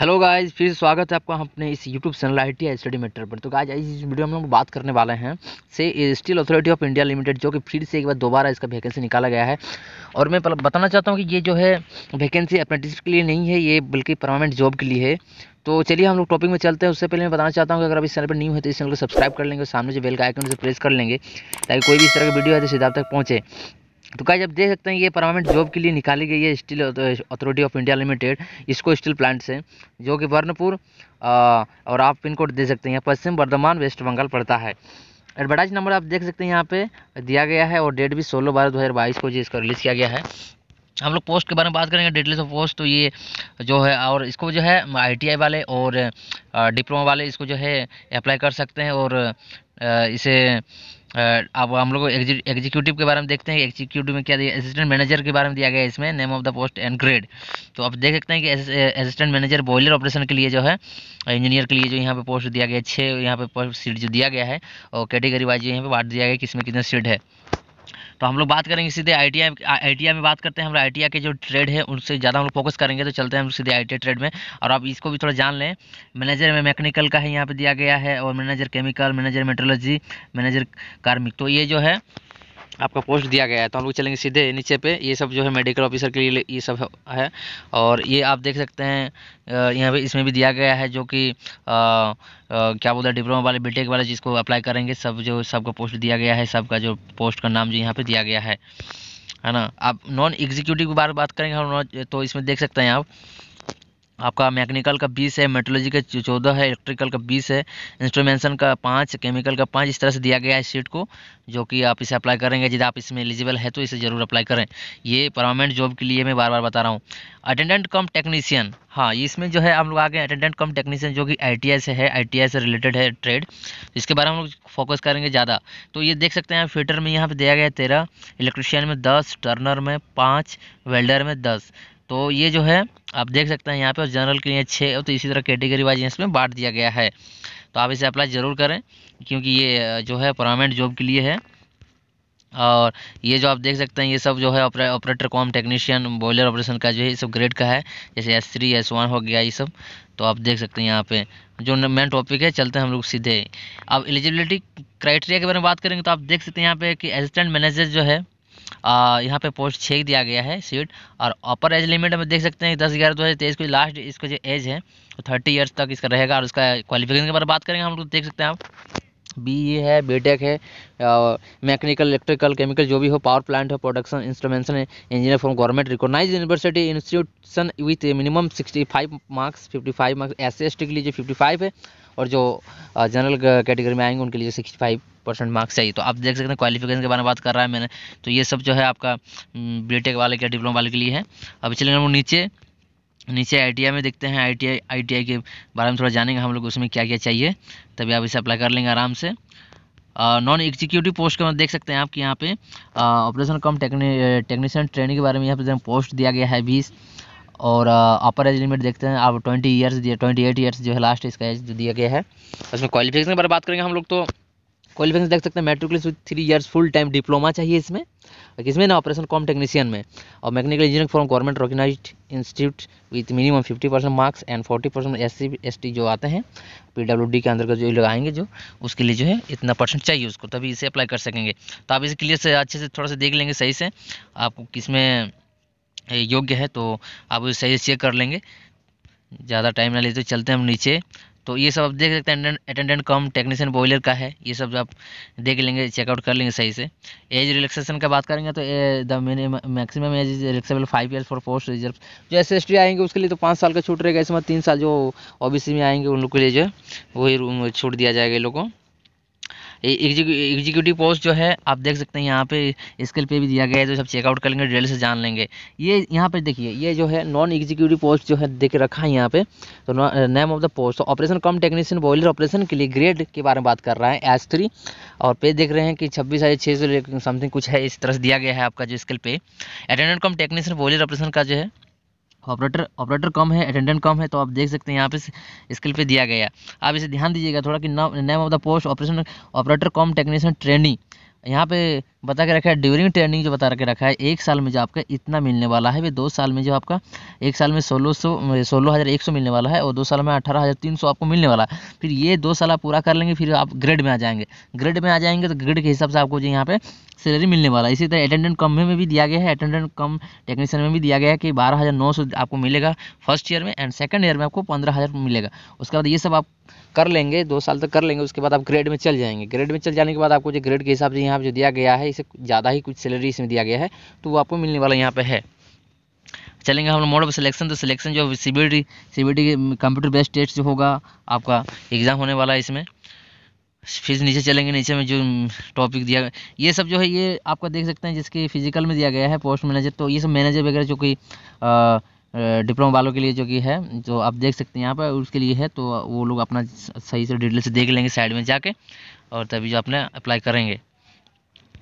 Hello guys, फिर स्वागत है आपका अपने इस YouTube channel I T study matter पर। तो गाइस, इस वीडियो में हम लोग बात करने वाले हैं से steel authority of India limited जो कि फिर से एक बार दोबारा इसका वैकेंसी निकाला गया है। और मैं बताना चाहता हूँ कि ये जो है वैकेंसी अप्रेंटिस के लिए नहीं है, ये बल्कि परमानेंट जॉब के लिए है। तो चलिए हम लोग टॉपिक में चलते हैं। उससे पहले मैं बताना चाहता हूँ कि अगर आप इस चैनल पर न्यू है तो इस चैनल को सब्सक्राइब कर लेंगे सामने जो बेल का आइकन उसे प्रेस कर लेंगे, ताकि कोई भी इस तरह की वीडियो है तो सीधा तक पहुँचे। तो क्या जब देख सकते हैं ये परमानेंट जॉब के लिए निकाली गई है steel authority of India limited इसको स्टील प्लांट से, जो कि वर्णपुर और आप पिन कोड दे सकते हैं। पश्चिम वर्धमान, वेस्ट बंगाल पड़ता है। एडवर्टाइज नंबर आप देख सकते हैं यहाँ पे दिया गया है, और डेट भी सोलह बारह दो को जी इसका रिलीज़ किया गया है। हम लोग पोस्ट के बारे में बात करेंगे डिटेल्स ऑफ़ पोस्ट तो ये जो है, और इसको जो है आईटीआई वाले और डिप्लोमा वाले इसको जो है अप्लाई कर सकते हैं, और इसे अब हम लोग एग्जीक्यूटिव के बारे में देखते हैं एग्जीक्यूटिव में क्या दिया असिस्टेंट मैनेजर के बारे में दिया गया है इसमें name of the post and grade तो आप देख सकते हैं कि असिस्टेंट मैनेजर बॉयलर ऑपरेशन के लिए जो है इंजीनियर के लिए जो यहाँ पे पोस्ट दिया गया है छः यहाँ पे सीट जो दिया गया है, और कैटेगरी वाइज यहाँ पर बांट दिया गया है किसमें कितने सीट है। तो हम लोग बात करेंगे सीधे आई टी आई में बात करते हैं। हम आई के जो ट्रेड है, उनसे ज़्यादा हम लोग फोकस करेंगे तो चलते हैं हम सीधे आई ट्रेड में। और आप इसको भी थोड़ा जान लें मैनेजर में मैकेनिकल का है यहाँ पर दिया गया है, और manager chemical manager metrology manager कार्मिक तो ये जो है आपका पोस्ट दिया गया है तो हम लोग चलेंगे सीधे नीचे पे। ये सब जो है मेडिकल ऑफिसर के लिए ये सब है और ये आप देख सकते हैं यहाँ पे इसमें भी दिया गया है जो कि क्या बोलते हैं डिप्लोमा वाले बीटेक वाले जिसको अप्लाई करेंगे, सब जो, सबका पोस्ट दिया गया है, सबका जो पोस्ट का नाम जो यहाँ पर दिया गया है। है ना? आप नॉन एग्जीक्यूटिव की बार बात करेंगे, हम तो इसमें देख सकते हैं आप। आपका मैकेनिकल का बीस है, मेट्रोलॉजी का चौदह है, इलेक्ट्रिकल का बीस है इंस्ट्रूमेंशन का पाँच, केमिकल का पाँच, इस तरह से दिया गया है सीट को, जो कि आप इसे अप्लाई करेंगे, यदि आप इसमें एलिजिबल है तो इसे ज़रूर अप्लाई करें। ये परमानेंट जॉब के लिए मैं बार बार बता रहा हूँ। अटेंडेंट कम टेक्नीशियन हाँ इसमें जो है हम लोग आगे अटेंडेंट कम टेक्नीशियन जो कि आईटीआई से है, आईटीआई से रिलेटेड है ट्रेड, इसके बारे में हम लोग फोकस करेंगे ज़्यादा। तो ये देख सकते हैं फिटर में यहाँ पर दिया गया है तेरह, इलेक्ट्रिशियन में दस, टर्नर में पाँच, वेल्डर में दस। तो ये जो है, आप देख सकते हैं यहाँ पे जनरल के लिए छः तो इसी तरह कैटेगरी वाइज इसमें बांट दिया गया है। तो आप इसे अप्लाई ज़रूर करें, क्योंकि ये जो है परमानेंट जॉब के लिए है। और ये जो आप देख सकते हैं, ये सब जो है operator cum technician boiler operation का जो है, ये सब ग्रेड का है। जैसे एस थ्री एस वन हो गया, ये सब। तो आप देख सकते हैं यहाँ पे, जो मेन टॉपिक है, चलते हैं हम लोग सीधे। अब एलिजिबिलिटी क्राइटेरिया के बारे में बात करेंगे तो आप देख सकते हैं यहाँ पे कि असिस्टेंट मैनेजर जो है यहाँ पे पोस्ट छेक दिया गया है सीट और अपर एज लिमिट में देख सकते हैं, दस ग्यारह दो हज़ार तेईस को लास्ट इसका जो एज है, वो थर्टी ईयर्स तक इसका रहेगा। और उसका क्वालिफिकेशन के बारे में बात करेंगे हम लोग, देख सकते हैं आप। बी ए है बी टेक है मैकेनिकल इलेक्ट्रिकल केमिकल जो भी हो पावर प्लांट हो production instrumentation engineer from government recognise university institution with minimum sixty five marks fifty five marks S C के लिए जो फिफ्टी फाइव है। और जो जनरल कैटेगरी में आएँगे, उनके लिए सिक्सटी फाइव परसेंट मार्क्स चाहिए। तो आप देख सकते हैं क्वालिफिकेशन के बारे में बात कर रहा है मैंने। तो ये सब जो है आपका बी टेक वाले के डिप्लोमा वाले के लिए है। अब चलेंगे हम नीचे। नीचे आईटीआई में देखते हैं आई टी आई के बारे में थोड़ा जानेंगे हम लोग उसमें क्या क्या चाहिए। तभी आप इसे अप्लाई कर लेंगे आराम से। नॉन एग्जीक्यूटिव पोस्ट का देख सकते हैं आपके यहाँ पे operation cum techni technician training के बारे में यहाँ पे पोस्ट दिया गया है बीस। और अपर एज लिमिट देखते हैं। आप ट्वेंटी ईयर्स दिया ट्वेंटी एट ईयर्स जो है लास्ट इसका एज जो दिया गया है। उसमें क्वालिफिकेशन के बारे में बात करेंगे हम लोग तो। क्वालिफिकेशन देख सकते हैं matriculation with three years full time diploma चाहिए इसमें। किसमें ना ऑपरेशन कॉम टेक्नीशियन में। और mechanical engineering from government recognised institute with minimum fifty percent marks and forty percent S C S T जो आते हैं पी डब्ल्यू डी के का जो लोग आएँगे जो, उसके लिए जो है इतना परसेंट चाहिए उसको। तभी इसे अप्लाई कर सकेंगे। तो आप इसे क्लियर से, अच्छे से थोड़ा सा देख लेंगे सही से। आपको किसमें योग्य है तो आप उसे सही से चेक कर लेंगे। ज़्यादा टाइम ना लेते तो चलते हम नीचे। तो ये सब आप देख सकते हैं अटेंडेंट कम टेक्नीशियन बॉयलर का है। ये सब आप देख लेंगे चेकआउट कर लेंगे सही से। एज रिलैक्सेशन का बात करेंगे तो the maximum age is relaxable five year for post reserve जो एस एस आएँगे, उसके लिए तो पाँच साल का छूट रहेगा। इसमें तीन साल जो ओबीसी में आएँगे, उन लोग के लिए जो है, वही छूट दिया जाएगा लोगों को। एग्जीक्यूटिव पोस्ट जो है, आप देख सकते हैं यहाँ पे स्किल पे भी दिया गया है तो सब चेकआउट कर लेंगे डिटेल से जान लेंगे। ये यहाँ पे देखिए, ये जो है नॉन एग्जीक्यूटिव पोस्ट जो है देख रखा है यहाँ पे। तो name of the post operation cum technician boiler operation के लिए ग्रेड के बारे में बात कर रहा है एस थ्री और पे देख रहे हैं कि छब्बीस हज़ार छः सौ समथिंग कुछ है, इस तरह से दिया गया है आपका जो स्किल पे। Attendant cum technician boiler operation का जो है ऑपरेटर ऑपरेटर कम है, अटेंडेंट कम है तो आप देख सकते हैं यहाँ पे स्किल पे दिया गया आप इसे ध्यान दीजिएगा, थोड़ा कि name of the post, operation, operator cum, technician training यहाँ पे बता के रखा है ड्यूरिंग ट्रेनिंग जो बता के रखा है, एक साल में जो आपका इतना मिलने वाला है वे दो साल में जो आपका, एक साल में सोलह सौ, सोलह हज़ार एक सौ मिलने वाला है, और दो साल में अठारह हज़ार तीन सौ आपको मिलने वाला है। फिर ये दो साल आप पूरा कर लेंगे, फिर आप ग्रेड में आ जाएँगे। ग्रेड में आ जाएँगे तो ग्रेड के हिसाब से आपको जो यहाँ पे सैलरी मिलने वाला है। इसी तरह अटेंडेंट कम में भी दिया गया है अटेंडेंट कम टेक्नीशियन में भी दिया गया है कि बारह हज़ार नौ सौ आपको मिलेगा फ़र्स्ट ईयर में एंड सेकंड ईयर में आपको पंद्रह हज़ार मिलेगा। उसके बाद ये सब आप कर लेंगे, दो साल तक कर लेंगे, उसके बाद आप ग्रेड में चल जाएँगे। ग्रेड में चल जाने के बाद आपको जो ग्रेड के हिसाब से यहाँ जो दिया गया है इसे ज़्यादा ही कुछ सैलरी इसमें दिया गया है तो वो आपको मिलने वाला यहाँ पे है। चलेंगे हम लोग मोड ऑफ़ सिलेक्शन तो सिलेक्शन जो C B T C B T computer based test जो होगा, आपका एग्ज़ाम होने वाला है इसमें। फिर नीचे चलेंगे, नीचे में जो टॉपिक दिया गया ये सब जो है, ये आपका देख सकते हैं जिसकी फ़िज़िकल में दिया गया है पोस्ट मैनेजर तो ये सब मैनेजर वगैरह जो कि डिप्लोमा वालों के लिए जो कि है, जो आप देख सकते हैं यहाँ पर उसके लिए है तो वो लोग अपना सही से डिटेल से देख लेंगे साइड में जाके, और तभी जो अपने अप्लाई करेंगे।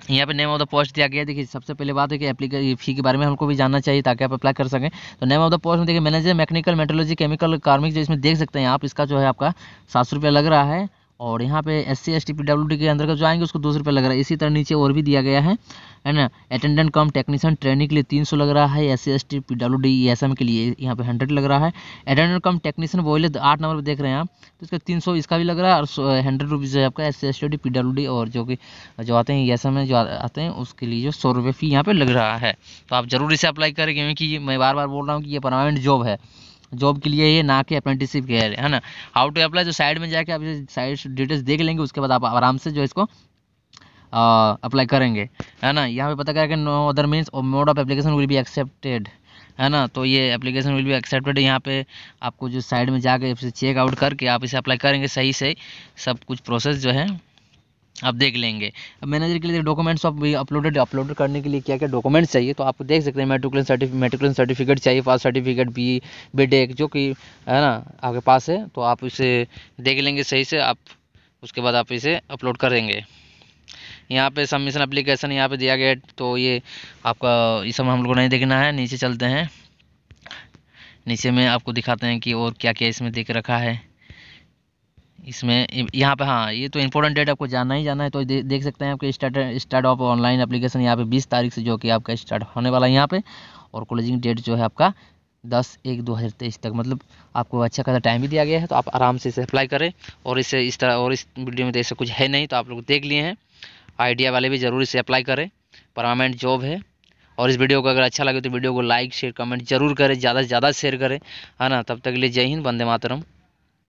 यहाँ पे नेम ऑफ़ द पोस्ट दिया गया देखिए, सबसे पहले बात है कि एप्लीके फ़ी के बारे में हमको भी जानना चाहिए ताकि आप अप्लाई कर सकें। तो नेम ऑफ़ द पोस्ट में देखिए मैनेजर मैकेनिकल मेट्रोलॉजी केमिकल कार्मिक जो इसमें देख सकते हैं आप, इसका जो है आपका सात सौ रुपया लग रहा है। और यहाँ पे S C S T P W D के अंदर का जो आएँगे, उसको दो सौ रुपये लग रहा है। इसी तरह नीचे और भी दिया गया है है ना? अटेंडेंट कम टेक्नीशियन ट्रेनिंग के लिए तीन सौ लग रहा है। S C S T P W D S M के लिए यहाँ पे हंड्रेड लग रहा है। अटेंडेंट कम टेक्नीशियन बोले आठ नंबर पर देख रहे हैं आप तो इसका तीन सौ इसका भी लग रहा है, और हंड्रेड रुपीज़ है आपका S C S T P W D और जो कि, जो आते हैं एस एम में जो आते हैं, उसके लिए जो सौ रुपये फ़ी यहाँ पर लग रहा है। तो आप ज़रूर इसे अप्लाई करें, क्योंकि मैं बार बार बोल रहा हूँ कि ये परमानेंट जॉब है। जॉब के लिए ये ना कि अप्रेंटिसशिप के है ना? हाउ टू अप्लाई जो साइड में जाके आप साइड डिटेल्स देख लेंगे, उसके बाद आप आराम से जो इसको अप्लाई करेंगे, है ना? यहाँ पे पता करें no other means mode of application will be accepted है ना? तो ये एप्लीकेशन विल बी एक्सेप्टेड यहाँ पे आपको जो साइड में जाके चेक आउट करके आप इसे अप्लाई करेंगे सही से, सब कुछ प्रोसेस जो है आप देख लेंगे। अब मैनेजर के लिए डॉक्यूमेंट्स आप अपलोडेड अपलोड करने के लिए क्या क्या डॉक्यूमेंट्स चाहिए? तो आप देख सकते हैं मेट्रिकुलन सर्टिफिक मेट्रिकुलन सर्टिफिकेट चाहिए pass certificate B B tech जो कि, है ना, आपके पास है तो आप इसे देख लेंगे सही से, आप उसके बाद आप इसे अपलोड करेंगे। यहाँ पे सबमिशन अप्लीकेशन यहाँ पे दिया गया तो ये आपका, ये सब हम लोग को नहीं देखना है, नीचे चलते हैं। नीचे में आपको दिखाते हैं कि और क्या क्या इसमें देख रखा है। इसमें यहाँ पे हाँ ये तो इंपॉर्टेंट डेट आपको जानना ही जाना है तो दे, देख सकते हैं आपके start start of online application यहाँ पे बीस तारीख से जो कि आपका स्टार्ट होने वाला है यहाँ पे और क्लोजिंग डेट जो है आपका दस एक दो हज़ार तेईस तक मतलब आपको अच्छा खासा टाइम भी दिया गया है तो आप आराम से इसे अप्लाई करें और इसे इस तरह और इस वीडियो में तो ऐसा कुछ है नहीं तो आप लोग देख लिए हैं आइडिया वाले भी ज़रूर इसे अप्लाई करें परमानेंट जॉब है और इस वीडियो को अगर अच्छा लगे तो वीडियो को लाइक शेयर कमेंट ज़रूर करें ज़्यादा से ज़्यादा शेयर करें है ना तब तक के लिए जय हिंद वंदे मातरम।